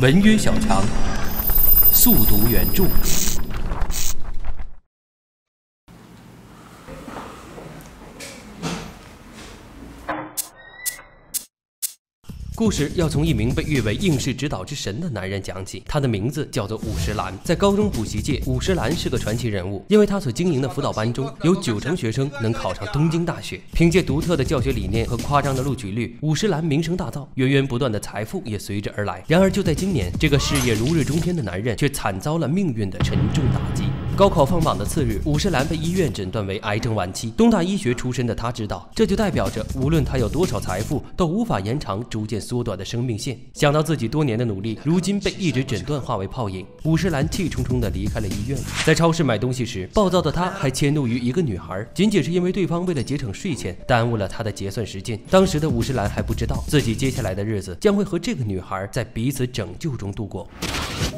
文曰小强速读原著。故事要从一名被誉为应试指导之神的男人讲起，他的名字叫做五十岚。在高中补习界，五十岚是个传奇人物，因为他所经营的辅导班中有九成学生能考上东京大学。凭借独特的教学理念和夸张的录取率，五十岚名声大噪，源源不断的财富也随之而来。然而就在今年，这个事业如日中天的男人却惨遭了命运的沉重打击。高考放榜的次日，五十岚被医院诊断为癌症晚期。东大医学出身的他知道，这就代表着无论他有多少财富，都无法延长逐渐缩短的生命线。想到自己多年的努力，如今被一直诊断化为泡影，五十岚气冲冲地离开了医院。在超市买东西时，暴躁的他还迁怒于一个女孩，仅仅是因为对方为了节省税钱，耽误了他的结算时间。当时的五十岚还不知道，自己接下来的日子将会和这个女孩在彼此拯救中度过。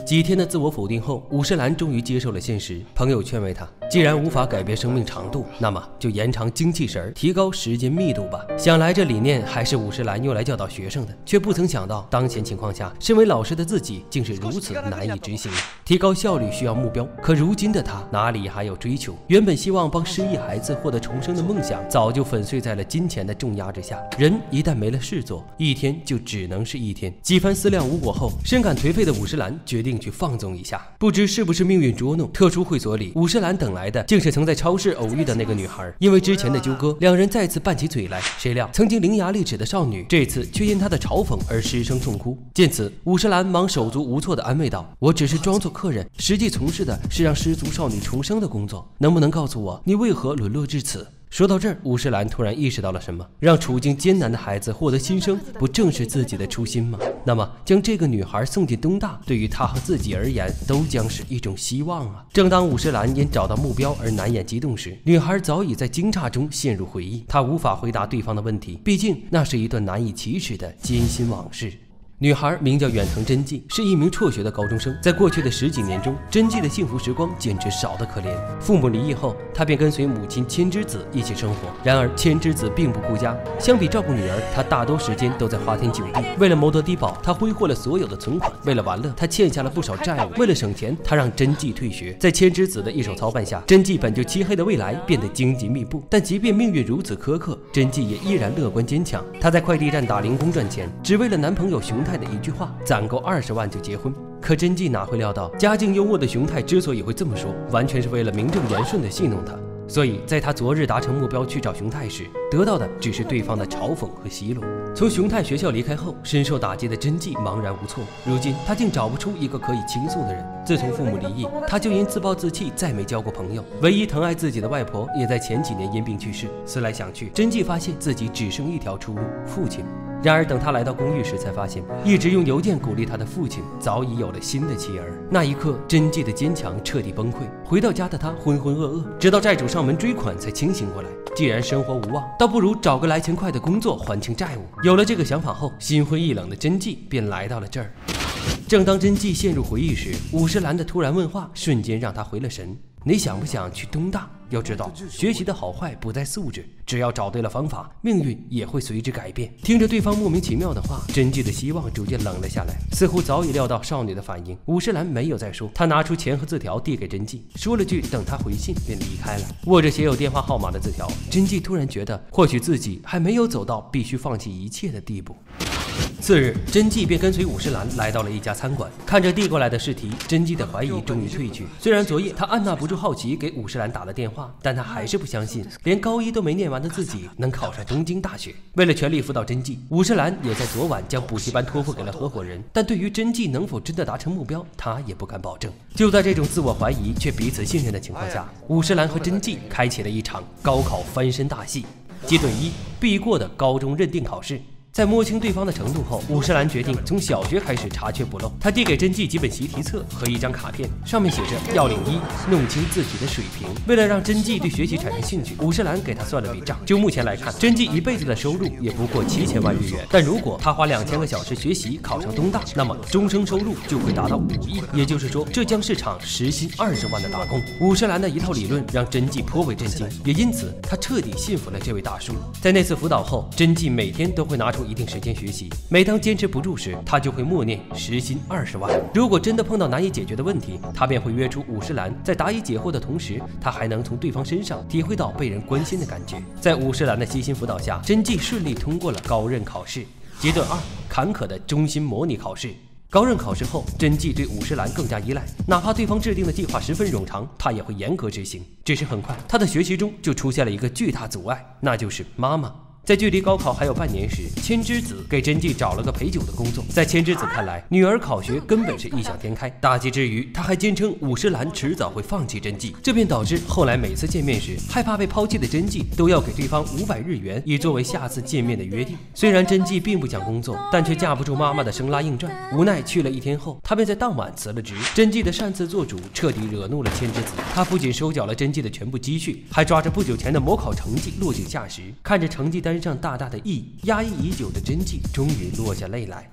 几天的自我否定后，五十岚终于接受了现实。朋友劝慰他，既然无法改变生命长度，那么就延长精气神儿，提高时间密度吧。想来这理念还是五十岚用来教导学生的，却不曾想到，当前情况下，身为老师的自己竟是如此难以执行。提高效率需要目标，可如今的他哪里还有追求？原本希望帮失忆孩子获得重生的梦想，早就粉碎在了金钱的重压之下。人一旦没了事做，一天就只能是一天。几番思量无果后，深感颓废的五十岚决定去放纵一下。不知是不是命运捉弄，特殊会所里，五十岚等来的竟是曾在超市偶遇的那个女孩。因为之前的纠葛，两人再次拌起嘴来。谁料曾经伶牙俐齿的少女，这次却因他的嘲讽而失声痛哭。见此，五十岚忙手足无措地安慰道：“我只是装作客人，实际从事的是让失足少女重生的工作。能不能告诉我，你为何沦落至此？”说到这儿，五十岚突然意识到了什么：让处境艰难的孩子获得新生，不正是自己的初心吗？那么，将这个女孩送进东大，对于她和自己而言，都将是一种希望啊！正当五十岚因找到目标而难掩激动时，女孩早已在惊诧中陷入回忆。她无法回答对方的问题，毕竟那是一段难以启齿的艰辛往事。女孩名叫远藤真纪，是一名辍学的高中生。在过去的十几年中，真纪的幸福时光简直少得可怜。父母离异后，她便跟随母亲千之子一起生活。然而，千之子并不顾家，相比照顾女儿，她大多时间都在花天酒地。为了谋得低保，她挥霍了所有的存款；为了玩乐，她欠下了不少债务。为了省钱，她让真纪退学。在千之子的一手操办下，真纪本就漆黑的未来变得荆棘密布。但即便命运如此苛刻，真纪也依然乐观坚强。她在快递站打零工赚钱，只为了男朋友熊太。泰的一句话，攒够二十万就结婚。可真纪哪会料到，家境优渥的熊太之所以会这么说，完全是为了名正言顺的戏弄他。所以，在他昨日达成目标去找熊太时，得到的只是对方的嘲讽和奚落。从熊太学校离开后，深受打击的真纪茫然无措。如今，他竟找不出一个可以倾诉的人。自从父母离异，他就因自暴自弃再没交过朋友。唯一疼爱自己的外婆，也在前几年因病去世。思来想去，真纪发现自己只剩一条出路：父亲。然而，等他来到公寓时，才发现一直用邮件鼓励他的父亲早已有了新的妻儿。那一刻，真纪的坚强彻底崩溃。回到家的他浑浑噩噩，直到债主上门追款才清醒过来。既然生活无望，倒不如找个来钱快的工作还清债务。有了这个想法后，心灰意冷的真纪便来到了这儿。正当真纪陷入回忆时，五十岚的突然问话瞬间让他回了神。你想不想去东大？要知道，学习的好坏不在素质，只要找对了方法，命运也会随之改变。听着对方莫名其妙的话，真纪的希望逐渐冷了下来，似乎早已料到少女的反应。五十岚没有再说，他拿出钱和字条递给真纪，说了句“等他回信”，便离开了。握着写有电话号码的字条，真纪突然觉得，或许自己还没有走到必须放弃一切的地步。次日，真纪便跟随五十岚来到了一家餐馆，看着递过来的试题，真纪的怀疑终于褪去。虽然昨夜他按捺不住好奇给五十岚打了电话，但他还是不相信，连高一都没念完的自己能考上东京大学。为了全力辅导真纪，五十岚也在昨晚将补习班托付给了合伙人。但对于真纪能否真的达成目标，他也不敢保证。就在这种自我怀疑却彼此信任的情况下，五十岚和真纪开启了一场高考翻身大戏。阶段一：必过的高中认定考试。在摸清对方的程度后，五十岚决定从小学开始查缺补漏。他递给真纪几本习题册和一张卡片，上面写着要领一，弄清自己的水平。为了让真纪对学习产生兴趣，五十岚给他算了笔账。就目前来看，真纪一辈子的收入也不过七千万日元。但如果他花两千个小时学习考上东大，那么终生收入就会达到五亿。也就是说，这将是场时薪二十万的打工。五十岚的一套理论让真纪颇为震惊，也因此他彻底信服了这位大叔。在那次辅导后，真纪每天都会拿出。出一定时间学习。每当坚持不住时，他就会默念时薪二十万。如果真的碰到难以解决的问题，他便会约出武士兰，在答疑解惑的同时，他还能从对方身上体会到被人关心的感觉。在武士兰的悉心辅导下，真纪顺利通过了高任考试。阶段二：坎坷的中心模拟考试。高任考试后，真纪对武士兰更加依赖，哪怕对方制定的计划十分冗长，他也会严格执行。只是很快，他的学习中就出现了一个巨大阻碍，那就是妈妈。在距离高考还有半年时，千之子给真纪找了个陪酒的工作。在千之子看来，女儿考学根本是异想天开。打击之余，他还坚称武士兰迟早会放弃真纪，这便导致后来每次见面时，害怕被抛弃的真纪都要给对方五百日元，以作为下次见面的约定。虽然真纪并不想工作，但却架不住妈妈的生拉硬拽，无奈去了一天后，他便在当晚辞了职。真纪的擅自做主，彻底惹怒了千之子。他不仅收缴了真纪的全部积蓄，还抓着不久前的模考成绩落井下石。看着成绩单。上大大的“意，压抑已久的真纪终于落下泪来。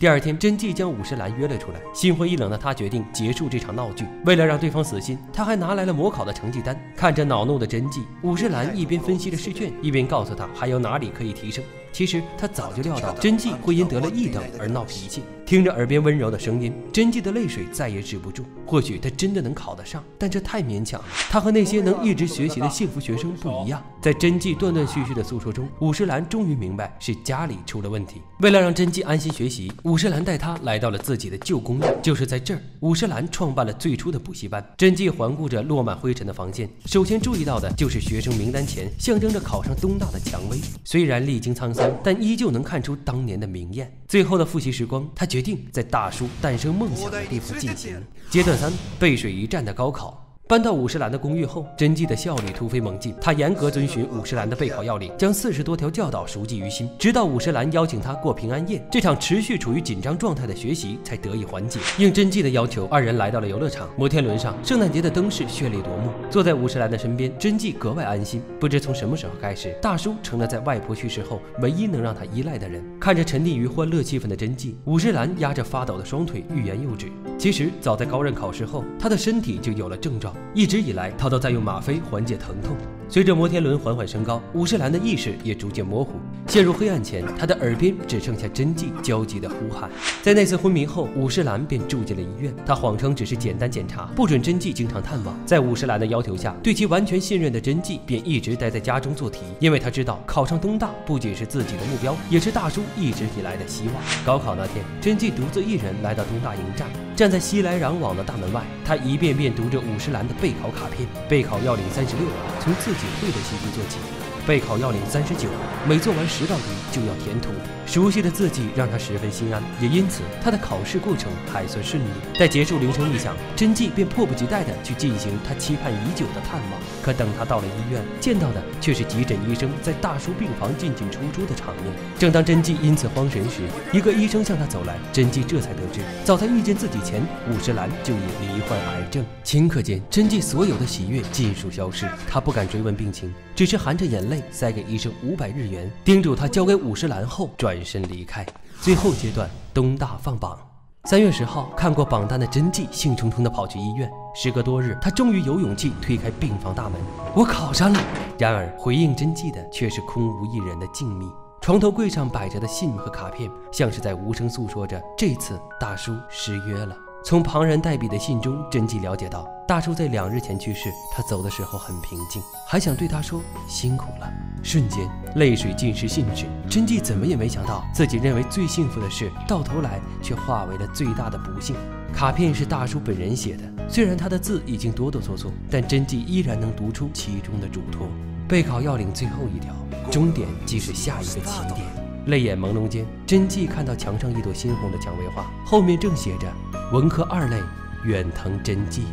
第二天，真纪将五十岚约了出来，心灰意冷的他决定结束这场闹剧。为了让对方死心，他还拿来了模考的成绩单。看着恼怒的真纪，五十岚一边分析着试卷，一边告诉他还有哪里可以提升。其实他早就料到真纪会因得了异等而闹脾气。听着耳边温柔的声音，真纪的泪水再也止不住。或许他真的能考得上，但这太勉强了。他和那些能一直学习的幸福学生不一样。在真纪断断续续的诉说中，武士兰终于明白是家里出了问题。为了让真纪安心学习，武士兰带他来到了自己的旧公寓。就是在这儿，武士兰创办了最初的补习班。真纪环顾着落满灰尘的房间，首先注意到的就是学生名单前象征着考上东大的蔷薇。虽然历经沧桑。但依旧能看出当年的明艳。最后的复习时光，他决定在大叔诞生梦想的地方进行。阶段三：背水一战的高考。搬到武士兰的公寓后，真纪的效率突飞猛进。他严格遵循武士兰的备考要领，将四十多条教导熟记于心。直到武士兰邀请他过平安夜，这场持续处于紧张状态的学习才得以缓解。应真纪的要求，二人来到了游乐场。摩天轮上，圣诞节的灯饰绚丽夺目。坐在武士兰的身边，真纪格外安心。不知从什么时候开始，大叔成了在外婆去世后唯一能让他依赖的人。看着沉溺于欢乐气氛的真纪，武士兰压着发抖的双腿，欲言又止。其实早在高任考试后，他的身体就有了症状。一直以来，他都在用吗啡缓解疼痛。随着摩天轮缓缓升高，武士兰的意识也逐渐模糊。陷入黑暗前，他的耳边只剩下真纪焦急的呼喊。在那次昏迷后，武士兰便住进了医院。他谎称只是简单检查，不准真纪经常探望。在武士兰的要求下，对其完全信任的真纪便一直待在家中做题，因为他知道考上东大不仅是自己的目标，也是大叔一直以来的希望。高考那天，真纪独自一人来到东大迎战。站在熙来攘往的大门外，他一遍遍读着武士兰的备考卡片。备考要领三十六，从自己会的习题做起。备考要领三十九，每做完十道题就要填涂。熟悉的字迹让他十分心安，也因此他的考试过程还算顺利。待结束铃声一响，真纪便迫不及待地去进行他期盼已久的探望。可等他到了医院，见到的却是急诊医生在大叔病房进进出出的场面。正当真纪因此慌神时，一个医生向他走来，真纪这才得知，早在遇见自己前，武士兰就已罹患癌症。顷刻间，真纪所有的喜悦尽数消失。他不敢追问病情，只是含着眼泪塞给医生五百日元，叮嘱他交给武士兰后转身离开。最后阶段，东大放榜。三月十号，看过榜单的真纪兴冲冲地跑去医院。时隔多日，他终于有勇气推开病房大门。我考上了。然而，回应真纪的却是空无一人的静谧。床头柜上摆着的信和卡片，像是在无声诉说着：这次大叔失约了。从旁人代笔的信中，真纪了解到，大叔在两日前去世。他走的时候很平静，还想对他说辛苦了。瞬间，泪水浸湿信纸。真纪怎么也没想到，自己认为最幸福的事，到头来却化为了最大的不幸。卡片是大叔本人写的，虽然他的字已经哆哆嗦嗦，但真纪依然能读出其中的嘱托。备考要领最后一条，终点即是下一个起点。泪眼朦胧间，真纪看到墙上一朵鲜红的蔷薇花，后面正写着“文科二类，远藤真纪”。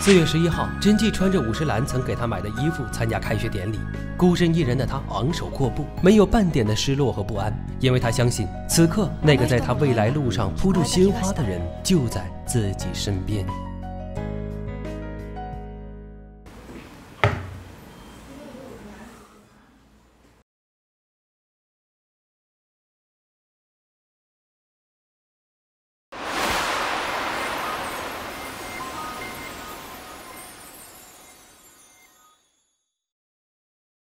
四月十一号，真纪穿着武士兰曾给他买的衣服参加开学典礼。孤身一人的他昂首阔步，没有半点的失落和不安，因为他相信此刻那个在他未来路上铺住鲜花的人就在自己身边。